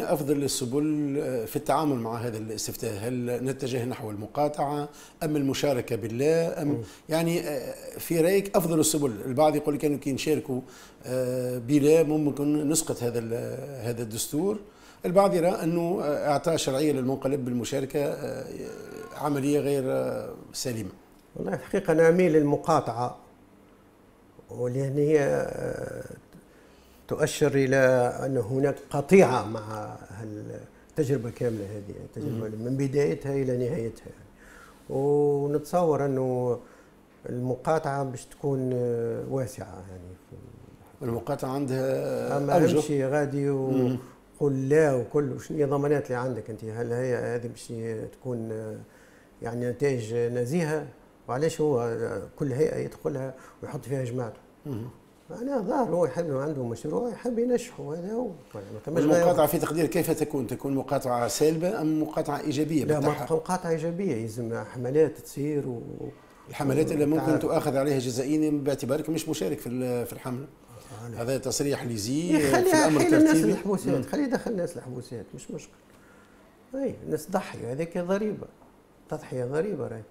أفضل السبل في التعامل مع هذا الاستفتاء هل نتجه نحو المقاطعة أم المشاركة بالله؟ أم يعني في رأيك أفضل السبل؟ البعض يقول لك انه كي نشاركوا بلا ممكن نسقط هذا هذا الدستور. البعض يرى أنه اعطاء شرعية للمنقلب بالمشاركة عملية غير سليمة. والله الحقيقة أنا أميل للمقاطعة ولأن هي تؤشر إلى أن هناك قطيعة مع التجربة كاملة هذه التجربة من بدايتها إلى نهايتها. ونتصور أنه المقاطعة باش تكون واسعة يعني. المقاطعة عندها أما أمشي غادي وقل لا وكل شنو هي الضمانات اللي عندك أنت؟ هل هي هذه باش تكون يعني نتائج نزيهة؟ وعلاش هو كل هيئة يدخلها ويحط فيها جماعته؟ معناها ظاهر هو يحب عنده مشروع يحب ينجحه هذا هو. المقاطعة في تقدير كيف تكون؟ تكون مقاطعة سالبة أم مقاطعة إيجابية؟ لا مقاطعة إيجابية. يلزم حملات تصير و الحملات اللي ممكن تؤاخذ عليها جزائيا باعتبارك مش مشارك في في الحملة. آه هذا تصريح ليزي في الأمر الترتيبي الناس الحبوسات خلي يدخل الناس الحبوسات مش مشكل أي الناس تضحي هذيك ضريبة. تضحية ضريبة راهي.